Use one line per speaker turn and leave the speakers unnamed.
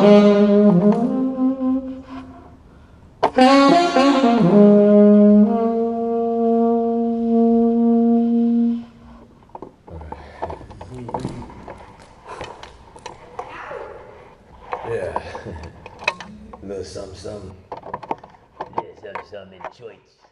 Oh. Yeah. Little something, something. Yeah,
something, something in the joints.